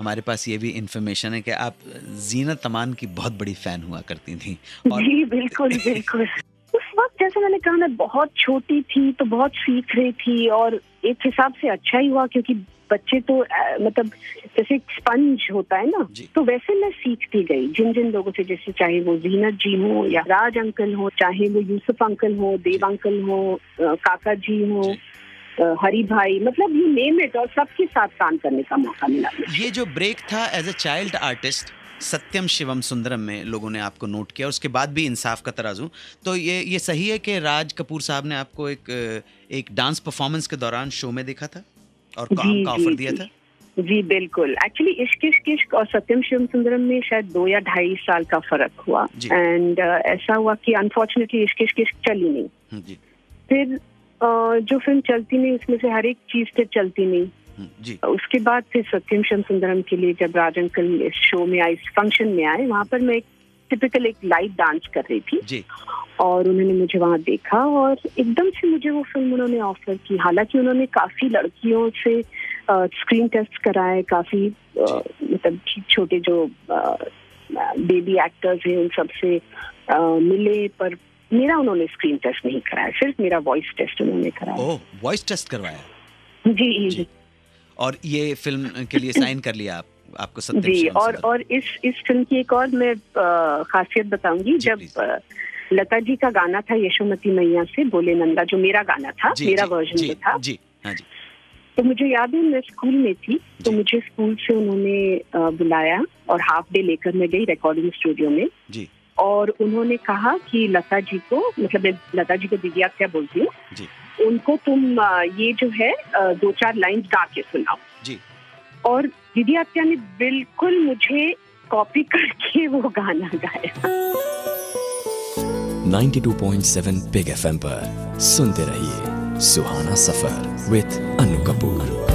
हमारे पास ये भी इंफॉर्मेशन है कि आप जीनत तमान की बहुत बड़ी फ़ैन हुआ करती थी। और जी बिल्कुल बिल्कुल। उस वक्त जैसे मैंने कहा मैं बहुत छोटी थी तो बहुत सीख रही थी और एक हिसाब से अच्छा ही हुआ क्योंकि बच्चे तो मतलब जैसे स्पंज होता है ना तो वैसे मैं सीखती गई। जिन जिन लोगों से जैसे चाहे वो जीनत जी हो या राज अंकल हो चाहे वो यूसुफ अंकल हो देव अंकल हो काका जी हो हरी भाई मतलब यू नेम इट और सबके साथ काम करने का मौका मिला। ये जो ब्रेक था as a child artist Satyam Shivam Sundaram में लोगों ने आपको नोट किया उसके बाद भी इंसाफ का तराजू। तो ये ये सही है कि राज कपूर साहब ने आपको एक एक डांस परफॉर्मेंस के दौरान शो में देखा था और काम का ऑफ़र दिया था? जी बिल्कुल। एक्चुअली इश्क इश्क इश्क और सत्यम शिवम सुंदरम में शायद दो या ढाई साल का फ़र्क हुआ। एंड uh, ऐसा हुआ कि अनफॉर्चुनेटली इश्क इश्क इश्क चली नहीं। जी। फिर जो फ़िल्म चलती नहीं उसमें से हर एक चीज़ फिर चलती नहीं। हम्म, जी। उसके बाद फिर सत्यम शिवम सुंदरम के लिए जब राज अंकल इस शो में आए इस फ़ंक्शन में आए वहाँ पर मैं एक टिपिकल एक लाइव डांस कर रही थी। जी। और उन्होंने मुझे वहाँ देखा और एकदम से मुझे वो फ़िल्म उन्होंने ऑफ़र की। हालाँकि उन्होंने काफ़ी लड़कियों से स्क्रीन टेस्ट कराए काफ़ी मतलब छोटे जो बेबी एक्टर्स हैं उन सबसे मिले पर मेरा उन्होंने स्क्रीन टेस्ट नहीं कराया सिर्फ़ मेरा वॉइस टेस्ट उन्होंने कराया। वॉइस टेस्ट करवाया? जी, जी। और ये फ़िल्म के लिए साइन कर लिया आप आपको सत्यम जी और और इस इस फ़िल्म की एक और मैं खासियत बताऊँगी जब लता जी का गाना था यशोमती मैया से बोले नंदा जो मेरा गाना था जी, मेरा वर्जन जो था। जी, हाँ जी। तो मुझे याद है मैं स्कूल में थी तो मुझे स्कूल से उन्होंने बुलाया और हाफ़ डे लेकर मैं गई रिकॉर्डिंग स्टूडियो में। जी। और उन्होंने कहा कि लता जी को मतलब मैं लता जी को दीदी आप क्या बोलती हूँ? उनको तुम ये जो है दो चार लाइन गा के सुनाओ। जी। और दीदी आत्या ने बिल्कुल मुझे कॉपी करके वो गाना गाया। 92.7 बिग एफएम पर सुनते रहिए सुहाना सफ़र विद अनु कपूर।